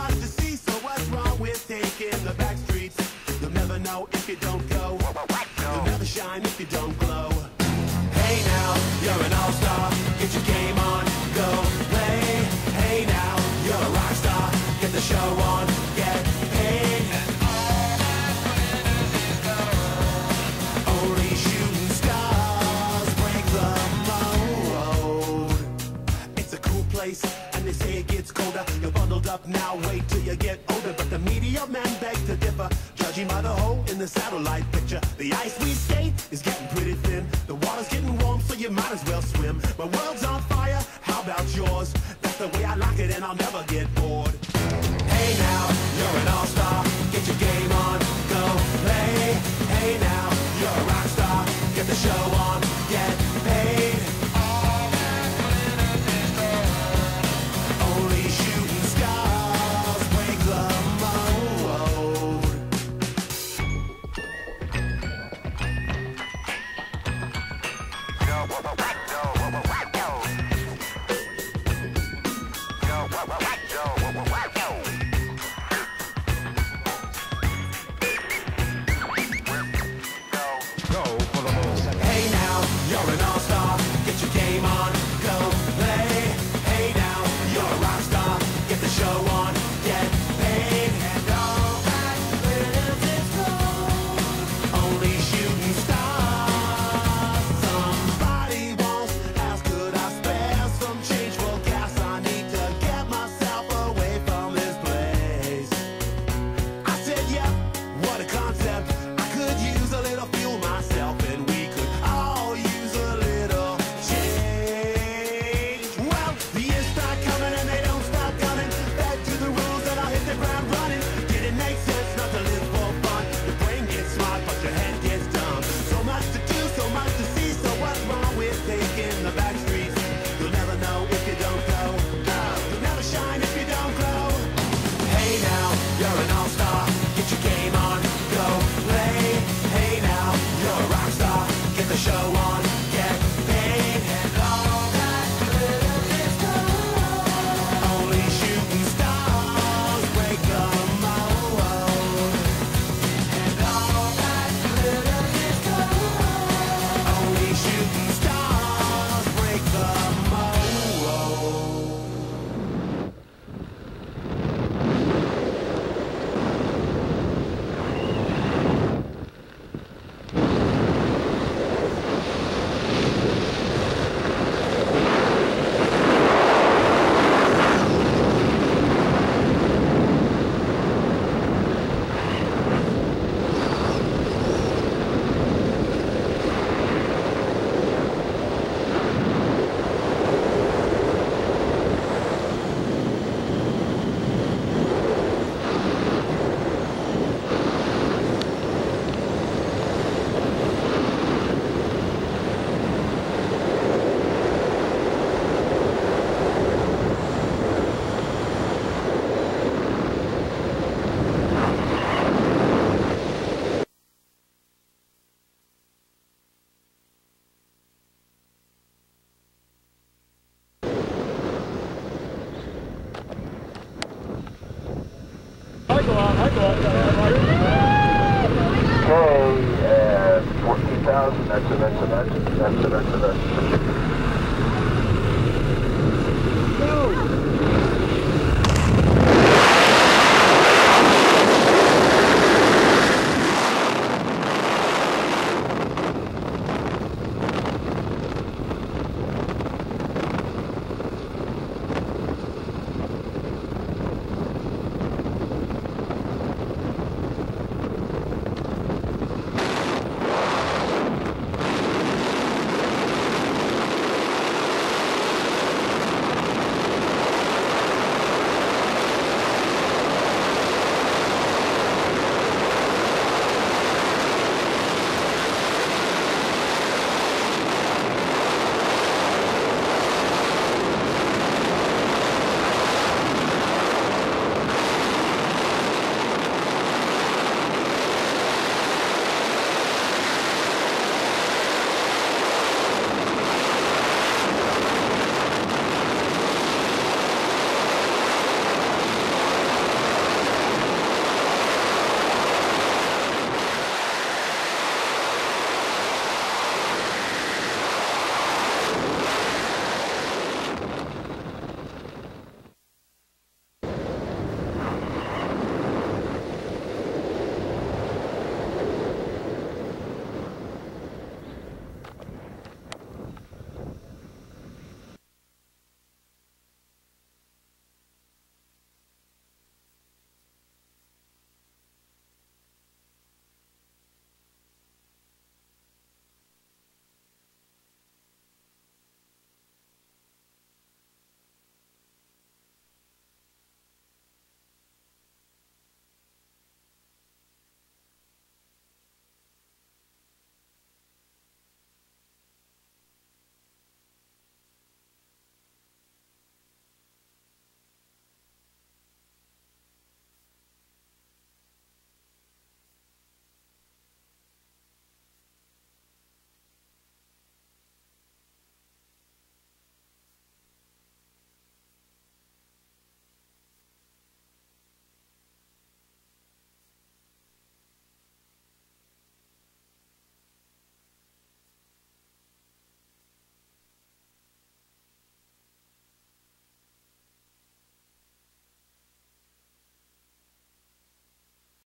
much to see. So what's wrong with taking the back streets? You'll never know if you don't go. You'll never shine if you don't glow. Hey now, you're an all-star. Get your game now, wait till you get older. But the media men beg to differ, judging by the hole in the satellite picture. The ice we skate is getting pretty thin. The water's getting warm, so you might as well swim. My world's on fire, how about yours? That's the way I like it, and I'll never get show on, Okay, uh, 14,000, that's it, that's it, that's it, that's it, that's it,